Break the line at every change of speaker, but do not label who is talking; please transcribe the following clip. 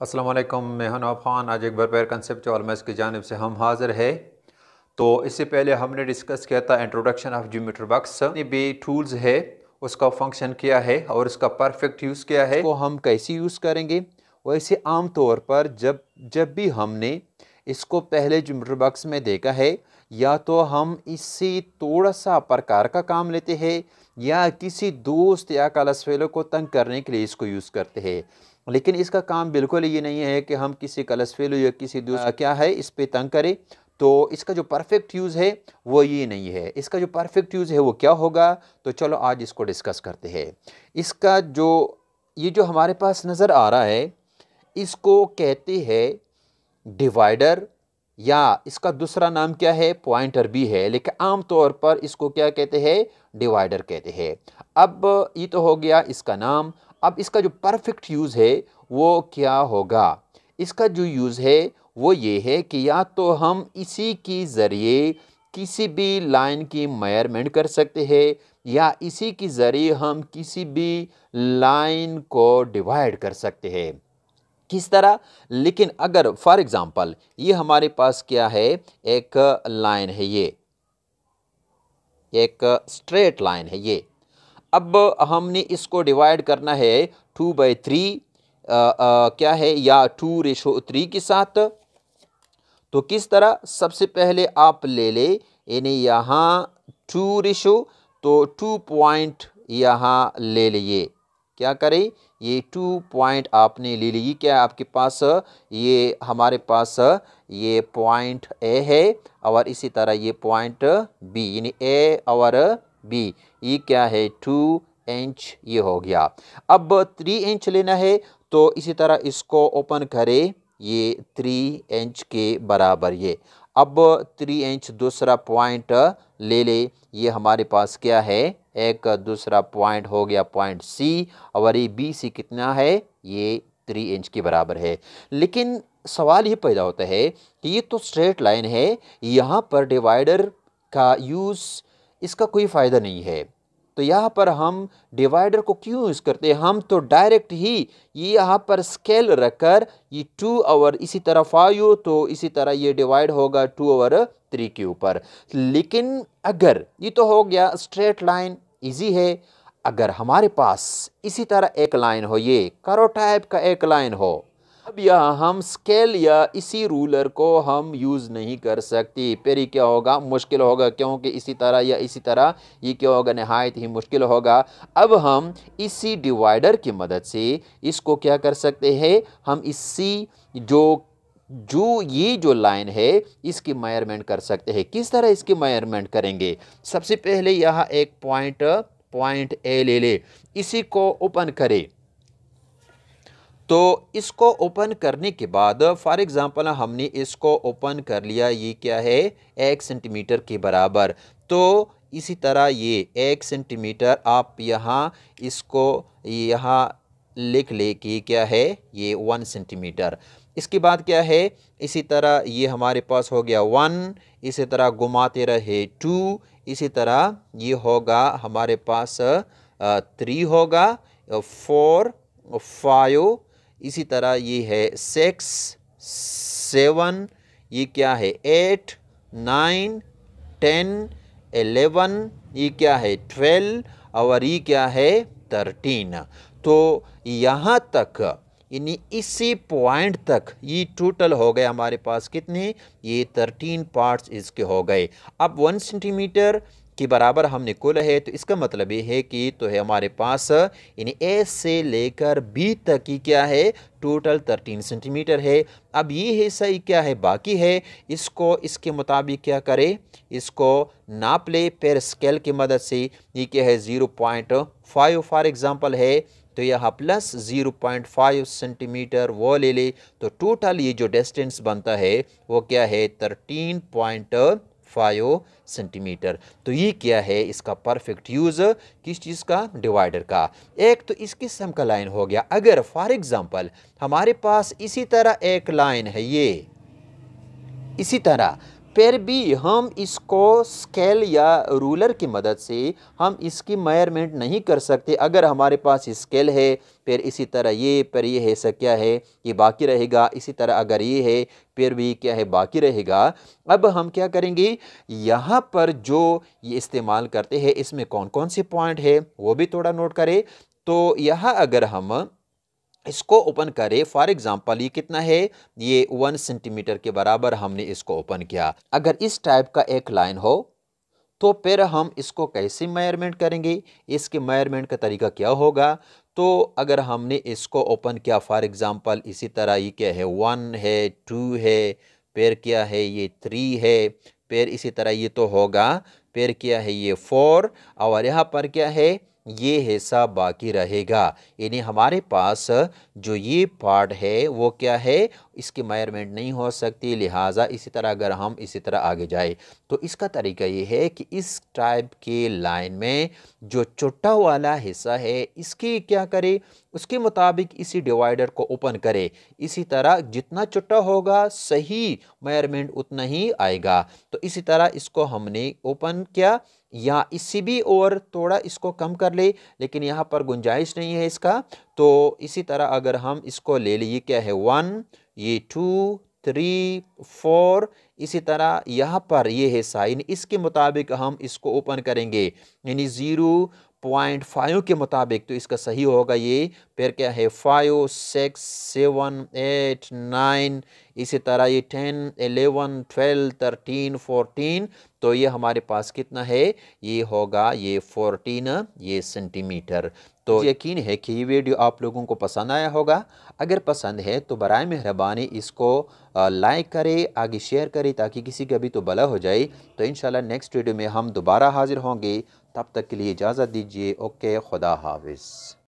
वालेकुम मैं खान आज एक बार पैर कंसेप्चुअल मैथ्स की जानब से हम हाज़िर है। तो इससे पहले हमने डिस्कस किया था इंट्रोडक्शन ऑफ़ ज्योमेट्री बॉक्स भी टूल्स है, उसका फ़ंक्शन क्या है और उसका परफेक्ट यूज़ क्या है वो हम कैसे यूज़ करेंगे? वैसे आम तौर पर जब जब भी हमने इसको पहले ज्योमेट्री बॉक्स में देखा है, या तो हम इससे थोड़ा सा प्रकार का काम लेते हैं, या किसी दोस्त या कलस को तंग करने के लिए इसको यूज़ करते हैं। लेकिन इसका काम बिल्कुल ये नहीं है कि हम किसी कलस फेलो या किसी दूसरा क्या है, इस पर तंग करें। तो इसका जो परफेक्ट यूज़ है, वो ये नहीं है। इसका जो परफेक्ट यूज़ है, वो क्या होगा? तो चलो आज इसको डिस्कस करते हैं। इसका जो, ये जो हमारे पास नज़र आ रहा है, इसको कहते हैं डिवाइडर या इसका दूसरा नाम क्या है? पॉइंटर भी है। लेकिन आम तौर पर इसको क्या कहते हैं? डिवाइडर कहते हैं। अब ये तो हो गया इसका नाम। अब इसका जो परफेक्ट यूज़ है, वो क्या होगा? इसका जो यूज़ है, वो ये है कि या तो हम इसी के ज़रिए किसी भी लाइन की मेयरमेंट कर सकते हैं, या इसी के ज़रिए हम किसी भी लाइन को डिवाइड कर सकते हैं। किस तरह? लेकिन अगर फॉर एग्ज़ाम्पल ये हमारे पास क्या है? एक लाइन है ये। एक स्ट्रेट लाइन है ये। अब हमने इसको डिवाइड करना है टू बाई थ्री क्या है? या टू रेशो थ्री के साथ। तो किस तरह? सबसे पहले आप ले ले, यानी यहाँ टू रेशो तो टू पॉइंट यहाँ ले लिए। क्या करें? ये टू पॉइंट आपने ले ली। क्या आपके पास? ये हमारे पास, ये पॉइंट ए है और इसी तरह ये पॉइंट बी यानी ए और बी ये क्या है? टू इंच ये हो गया। अब थ्री इंच लेना है तो इसी तरह इसको ओपन करें, ये थ्री इंच के बराबर ये। अब थ्री इंच दूसरा पॉइंट ले ले, ये हमारे पास क्या है? एक दूसरा पॉइंट हो गया, पॉइंट सी, और ये बी सी कितना है? ये थ्री इंच के बराबर है। लेकिन सवाल ये पैदा होता है कि ये तो स्ट्रेट लाइन है, यहाँ पर डिवाइडर का यूज़ इसका कोई फ़ायदा नहीं है। तो यहाँ पर हम डिवाइडर को क्यों यूज़ करते हैं? हम तो डायरेक्ट ही ये यहाँ पर स्केल रखकर ये टू आवर इसी तरह फाइव तो इसी तरह ये डिवाइड होगा टू आवर थ्री के ऊपर। लेकिन अगर ये तो हो गया स्ट्रेट लाइन इजी है। अगर हमारे पास इसी तरह एक लाइन हो, ये करो टाइप का एक लाइन हो अब यहाँ हम स्केल या इसी रूलर को हम यूज़ नहीं कर सकते। फिर ही क्या होगा? मुश्किल होगा, क्योंकि इसी तरह या इसी तरह ये क्या होगा? नहायत ही मुश्किल होगा। अब हम इसी डिवाइडर की मदद से इसको क्या कर सकते हैं? हम इसी जो जो, ये जो लाइन है, इसकी मायरमेंट कर सकते हैं। किस तरह इसकी मायरमेंट करेंगे? सबसे पहले यहाँ एक पॉइंट पॉइंट ए ले ले। इसी को ओपन करें। तो इसको ओपन करने के बाद फॉर एग्ज़ाम्पल हमने इसको ओपन कर लिया, ये क्या है? एक सेंटीमीटर के बराबर। तो इसी तरह ये एक सेंटीमीटर आप यहाँ इसको यहाँ लिख ले कि क्या है? ये वन सेंटीमीटर इसके बाद क्या है? इसी तरह ये हमारे पास हो गया वन इसी तरह घुमाते रहे टू इसी तरह ये होगा, हमारे पास थ्री होगा फोर फाइव इसी तरह ये है सिक्स सेवन ये क्या है? एट नाइन टेन एलेवन ये क्या है? ट्वेल्व और ये क्या है? थर्टीन तो यहाँ तक, यानी इसी पॉइंट तक ये टोटल हो गए हमारे पास कितने? ये थर्टीन पार्ट्स इसके हो गए। अब वन सेंटीमीटर के बराबर हमने कुल है तो इसका मतलब ये है कि तो है हमारे पास, यानी ए से लेकर बी तक की क्या है? टोटल थर्टीन सेंटीमीटर है। अब ये हिस्सा ही क्या है? बाकी है, इसको, इसके मुताबिक क्या करें? इसको नाप ले, फिर स्केल की मदद से। ये क्या है? Zero point five for example है तो यहाँ plus zero point five centimetre वो ले ले। तो टोटल ये जो डिस्टेंस बनता है, वो क्या है? थर्टीन पॉइंट फाइव सेंटीमीटर तो ये क्या है? इसका परफेक्ट यूज़ किस चीज़ का? डिवाइडर का। एक तो इस किस्म का लाइन हो गया। अगर फॉर एग्ज़ाम्पल हमारे पास इसी तरह एक लाइन है ये। इसी तरह फिर भी हम इसको स्केल या रूलर की मदद से हम इसकी मेयरमेंट नहीं कर सकते। अगर हमारे पास स्केल है, फिर इसी तरह ये पर ये है क्या है? ये बाकी रहेगा। इसी तरह अगर ये है, फिर भी क्या है? बाकी रहेगा। अब हम क्या करेंगे? यहाँ पर जो ये इस्तेमाल करते हैं, इसमें कौन कौन से पॉइंट है, वो भी थोड़ा नोट करें। तो यहाँ अगर हम इसको ओपन करें। फॉर एग्जांपल, ये कितना है? ये वन सेंटीमीटर के बराबर हमने इसको ओपन किया। अगर इस टाइप का एक लाइन हो तो फिर हम इसको कैसे मेयरमेंट करेंगे? इसके मेयरमेंट का तरीका क्या होगा? तो अगर हमने इसको ओपन किया, फॉर एग्ज़ाम्पल इसी तरह ये क्या है? वन है, टू है, फिर क्या है? ये थ्री है, फिर इसी तरह ये तो होगा। फिर क्या है? ये फोर। और यहाँ पर क्या है? ये हिस्सा बाकी रहेगा। यानी हमारे पास जो ये पार्ट है वो क्या है? इसकी मेयरमेंट नहीं हो सकती, लिहाजा इसी तरह अगर हम इसी तरह आगे जाए। तो इसका तरीका ये है कि इस टाइप के लाइन में जो छोटा वाला हिस्सा है, इसकी क्या करे? उसके मुताबिक इसी डिवाइडर को ओपन करे। इसी तरह जितना छोटा होगा, सही मेयरमेंट उतना ही आएगा। तो इसी तरह इसको हमने ओपन किया। या इससे भी और थोड़ा इसको कम कर ले, लेकिन यहाँ पर गुंजाइश नहीं है इसका। तो इसी तरह अगर हम इसको ले लिए क्या है? वन ये टू थ्री फोर इसी तरह यहाँ पर ये है साइन। इसके मुताबिक हम इसको ओपन करेंगे। यानी ज़ीरो पॉइंट फाइव के मुताबिक तो इसका सही होगा ये फिर क्या है five six seven eight nine इसी तरह ये ten eleven twelve thirteen fourteen तो ये हमारे पास कितना है ये होगा ये फोरटीन ये सेंटीमीटर तो यकीन है कि ये वीडियो आप लोगों को पसंद आया होगा। अगर पसंद है तो बर मेहरबानी इसको लाइक करें आगे शेयर करें ताकि किसी का भी तो भला हो जाए। तो इन नेक्स्ट वीडियो में हम दोबारा हाजिर होंगे। तब तक के लिए इजाज़त दीजिए। ओके खुदा हाफिज़।